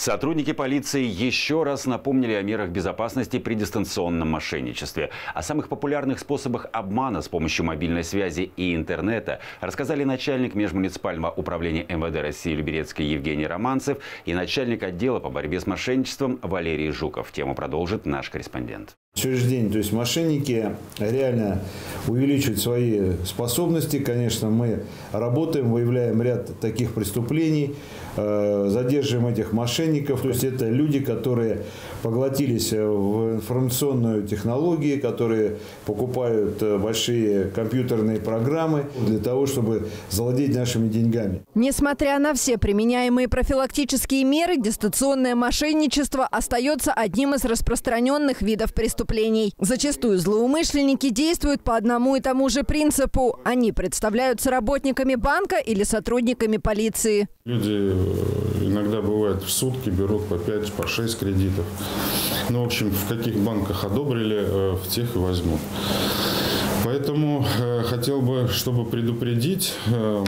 Сотрудники полиции еще раз напомнили о мерах безопасности при дистанционном мошенничестве. О самых популярных способах обмана с помощью мобильной связи и интернета рассказали начальник межмуниципального управления МВД России Люберецкий Евгений Романцев и начальник отдела по борьбе с мошенничеством Валерий Жуков. Тему продолжит наш корреспондент. Сегодняшний день, то есть мошенники реально увеличивают свои способности. Конечно, мы работаем, выявляем ряд таких преступлений, э, задерживаем этих мошенников. То есть это люди, которые поглотились в информационную технологию, которые покупают э, большие компьютерные программы для того, чтобы завладеть нашими деньгами. Несмотря на все применяемые профилактические меры, дистанционное мошенничество остается одним из распространенных видов преступления преступлений. Зачастую злоумышленники действуют по одному и тому же принципу. Они представляются работниками банка или сотрудниками полиции. Люди э, иногда бывает в сутки берут по 5, по 6 кредитов. Ну, в общем, в каких банках одобрили, э, в тех и возьмут. Поэтому э, хотел бы, чтобы предупредить э,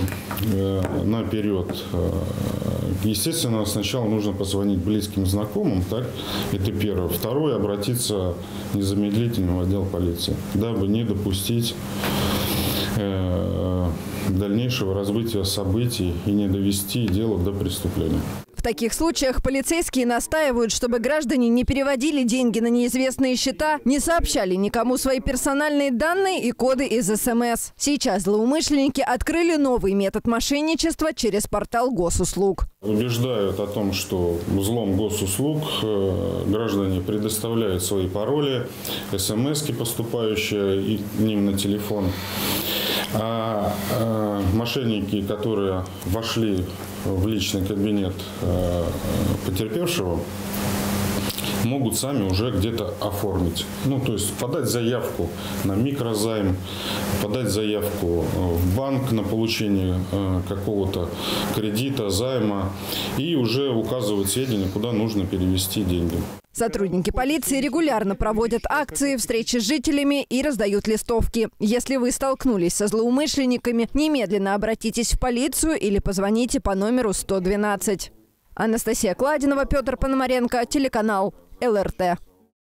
наперед. Естественно, сначала нужно позвонить близким знакомым, так? Это первое. Второе, обратиться незамедлительно в отдел полиции, дабы не допустить дальнейшего развития событий и не довести дело до преступления. В таких случаях полицейские настаивают, чтобы граждане не переводили деньги на неизвестные счета, не сообщали никому свои персональные данные и коды из СМС. Сейчас злоумышленники открыли новый метод мошенничества через портал госуслуг. Убеждают о том, что узлом госуслуг э, граждане предоставляют свои пароли, смс поступающие к ним на телефон. А э, мошенники, которые вошли в личный кабинет э, потерпевшего, могут сами уже где-то оформить. Ну, то есть подать заявку на микрозайм, подать заявку в банк на получение э, какого-то кредита, займа и уже указывать сведения, куда нужно перевести деньги. Сотрудники полиции регулярно проводят акции, встречи с жителями и раздают листовки. Если вы столкнулись со злоумышленниками, немедленно обратитесь в полицию или позвоните по номеру 112. Анастасия Кладинова, Петр Пономаренко, телеканал ЛРТ.